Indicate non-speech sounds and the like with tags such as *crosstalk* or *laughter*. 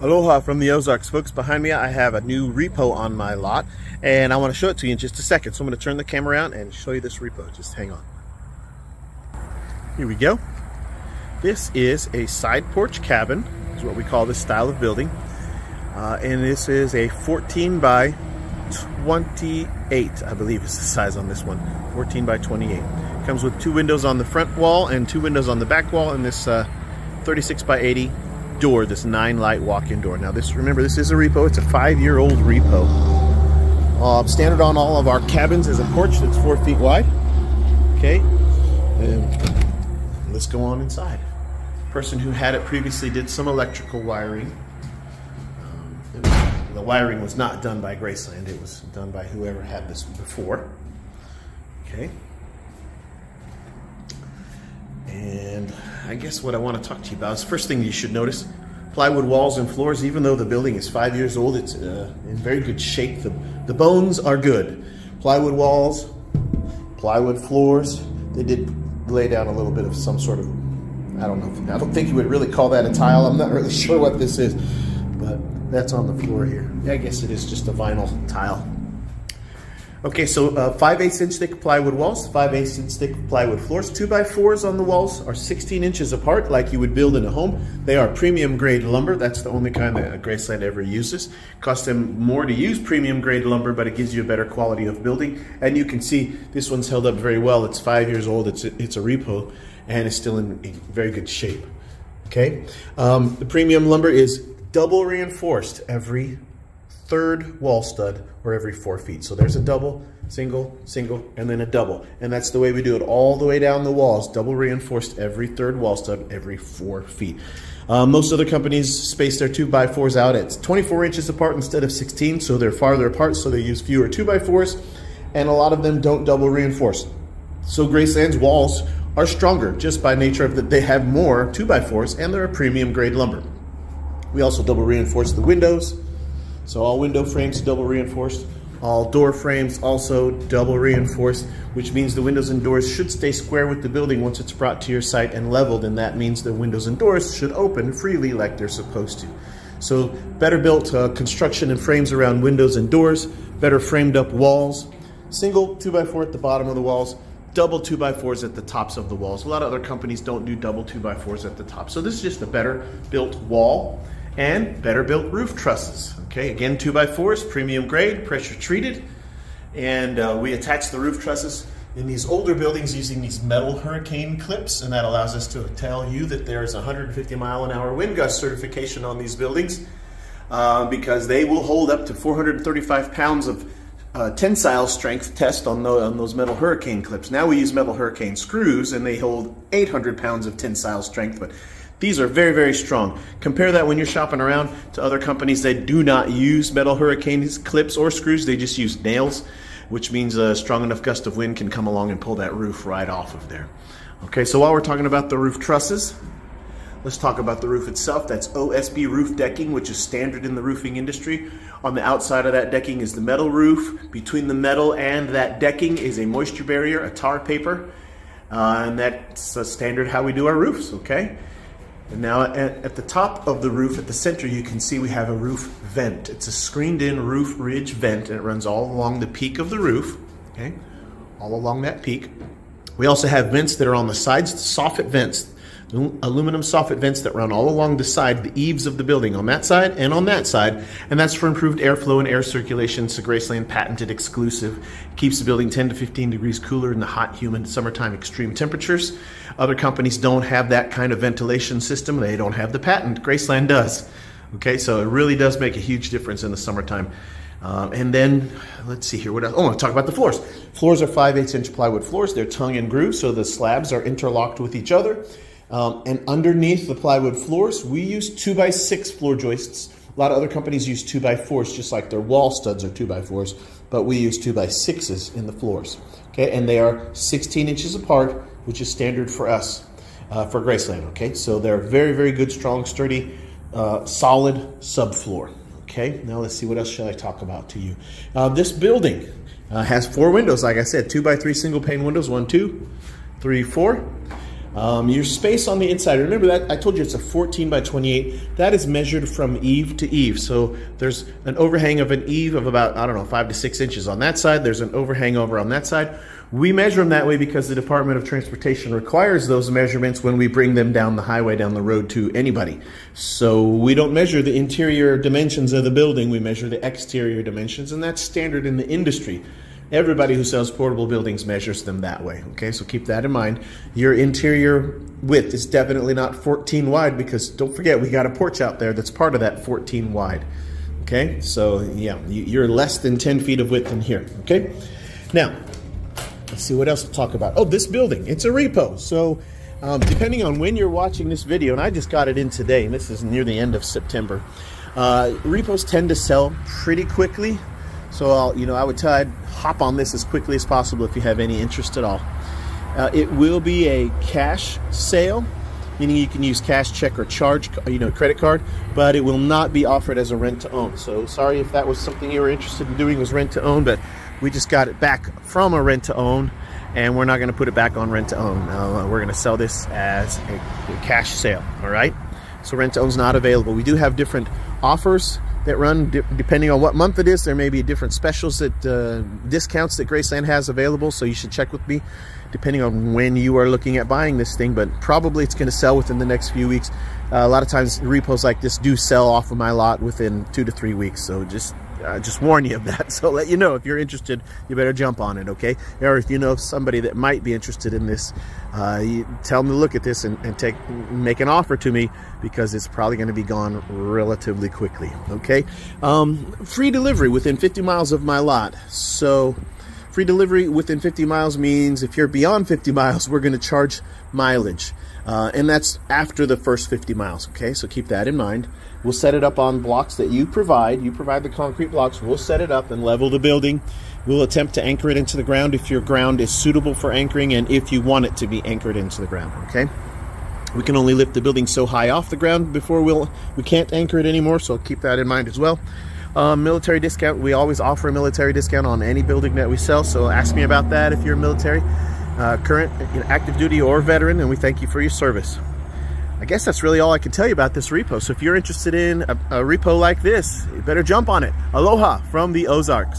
Aloha from the Ozarks, folks. Behind me, I have a new repo on my lot, and I want to show it to you in just a second. So I'm going to turn the camera around and show you this repo. Just hang on. Here we go. This is a side porch cabin, is what we call this style of building. Uh, and this is a 14 by 28, I believe is the size on this one. 14 by 28. Comes with two windows on the front wall and two windows on the back wall, and this uh, 36 by 80 door, this nine light walk-in door. Now this, remember, this is a repo. It's a five-year-old repo. Uh, standard on all of our cabins is a porch that's four feet wide. Okay, and let's go on inside. Person who had it previously did some electrical wiring. Um, the wiring was not done by Graceland. It was done by whoever had this before. Okay. And I guess what I want to talk to you about is first thing you should notice plywood walls and floors, even though the building is five years old, it's uh, in very good shape. The, the bones are good. Plywood walls, plywood floors, they did lay down a little bit of some sort of, I don't know, I don't think you would really call that a tile. I'm not really *laughs* sure what this is, but that's on the floor here. I guess it is just a vinyl tile. Okay, so uh, 5 8 inch thick plywood walls, 5 8 inch thick plywood floors. 2 by 4s on the walls are 16 inches apart like you would build in a home. They are premium grade lumber. That's the only kind that Graceland ever uses. Costs them more to use premium grade lumber, but it gives you a better quality of building. And you can see this one's held up very well. It's five years old. It's a, it's a repo and it's still in, in very good shape. Okay, um, the premium lumber is double reinforced every third wall stud or every four feet. So there's a double, single, single, and then a double. And that's the way we do it all the way down the walls, double reinforced every third wall stud every four feet. Um, most other companies space their 2x4s out at 24 inches apart instead of 16, so they're farther apart, so they use fewer 2x4s, and a lot of them don't double reinforce. So Graceland's walls are stronger just by nature of that they have more 2x4s and they're a premium grade lumber. We also double reinforce the windows, so all window frames double reinforced. All door frames also double reinforced, which means the windows and doors should stay square with the building once it's brought to your site and leveled, and that means the windows and doors should open freely like they're supposed to. So better built uh, construction and frames around windows and doors, better framed up walls, single 2x4 at the bottom of the walls, double 2x4s at the tops of the walls. A lot of other companies don't do double 2x4s at the top. So this is just a better built wall and better built roof trusses. Okay, again, two by fours, premium grade, pressure treated. And uh, we attach the roof trusses in these older buildings using these metal hurricane clips, and that allows us to tell you that there's 150 mile an hour wind gust certification on these buildings uh, because they will hold up to 435 pounds of uh, tensile strength test on, the, on, those metal hurricane clips. Now we use metal hurricane screws and they hold 800 pounds of tensile strength, but these are very, very strong. Compare that when you're shopping around to other companies that do not use metal hurricane clips or screws. They just use nails, which means a strong enough gust of wind can come along and pull that roof right off of there. Okay, so while we're talking about the roof trusses, let's talk about the roof itself. That's OSB roof decking, which is standard in the roofing industry. On the outside of that decking is the metal roof. Between the metal and that decking is a moisture barrier, a tar paper. Uh, and that's a standard how we do our roofs, okay? And now at, at, the top of the roof, at the center, you can see we have a roof vent. It's a screened in roof ridge vent and it runs all along the peak of the roof, okay? All along that peak. We also have vents that are on the sides, soffit vents aluminum soffit vents that run all along the side, the eaves of the building, on that side and on that side, and that's for improved airflow and air circulation. It's a Graceland patented exclusive. keeps the building 10 to 15 degrees cooler in the hot, humid summertime extreme temperatures. Other companies don't have that kind of ventilation system. They don't have the patent. Graceland does. Okay, so it really does make a huge difference in the summertime. Um, and then, let's see here, what else? Oh, I'll talk about the floors. Floors are 5 8 inch plywood floors. They're tongue and groove, so the slabs are interlocked with each other. Um, and underneath the plywood floors, we use 2 by 6 floor joists. A lot of other companies use 2 by 4s just like their wall studs are 2 by 4s but we use 2 by 6s in the floors. Okay, and they are 16 inches apart, which is standard for us, uh, for Graceland. Okay, so they're very, very good, strong, sturdy, uh, solid subfloor. Okay, now let's see what else should I talk about to you. Uh, this building uh, has four windows, like I said, two by three single pane windows, one, two, three, four. Um, your space on the inside, remember that I told you it's a 14 by 28. That is measured from eave to eave. So there's an overhang of an eave of about, I don't know, five to six inches on that side. There's an overhang over on that side. We measure them that way because the Department of Transportation requires those measurements when we bring them down the highway, down the road to anybody. So we don't measure the interior dimensions of the building, we measure the exterior dimensions, and that's standard in the industry. Everybody who sells portable buildings measures them that way. Okay, so keep that in mind. Your interior width is definitely not 14 wide because don't forget we got a porch out there that's part of that 14 wide. Okay, so yeah, you're less than 10 feet of width in here. Okay, now let's see what else to talk about. Oh, this building, it's a repo. So um, depending on when you're watching this video, and I just got it in today, and this is near the end of September, uh, repos tend to sell pretty quickly. So I'll, you know, I would tell I'd hop on this as quickly as possible if you have any interest at all. Uh, it will be a cash sale, meaning you can use cash, check, or charge, you know, credit card, but it will not be offered as a rent to own. So sorry if that was something you were interested in doing was rent to own, but we just got it back from a rent to own, and we're not going to put it back on rent to own. Uh, we're going to sell this as a, a cash sale. All right. So rent to own's not available. We do have different offers that run depending on what month it is. There may be different specials that uh, discounts that Graceland has available. So you should check with me depending on when you are looking at buying this thing. But probably it's going to sell within the next few weeks. Uh, a lot of times repos like this do sell off of my lot within two to three weeks. So just uh, just warn you of that. *laughs* So let you know if you're interested, you better jump on it, okay? Or if you know somebody that might be interested in this, uh, tell them to look at this and, and take make an offer to me because it's probably going to be gone relatively quickly, okay? Um, free delivery within 50 miles of my lot. So free delivery within 50 miles means if you're beyond 50 miles, we're going to charge mileage. Uh, and that's after the first 50 miles, okay? So keep that in mind. We'll set it up on blocks that you provide. You provide the concrete blocks. We'll set it up and level the building. We'll attempt to anchor it into the ground if your ground is suitable for anchoring and if you want it to be anchored into the ground, okay? We can only lift the building so high off the ground before we'll, we can't anchor it anymore, so keep that in mind as well. Um, military discount, we always offer a military discount on any building that we sell, so ask me about that if you're a military uh, current active duty or veteran, and we thank you for your service. I guess that's really all I can tell you about this repo. So if you're interested in a, a repo like this, you better jump on it. Aloha from the Ozarks.